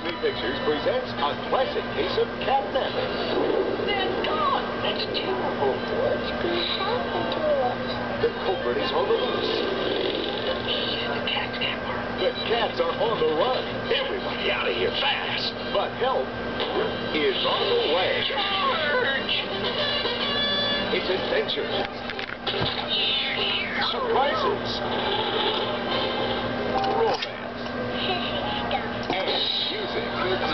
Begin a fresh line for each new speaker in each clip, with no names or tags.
Disney Pictures presents a classic case of catnapping.
They're gone. That's terrible.
What's gonna happen to us?
The culprit is on the loose.
The catnapper.
The cats are on the run.
Everybody out of here fast.
But help is on the way.
Charge!
It's adventure,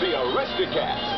The Aristocats.